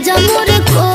राजा को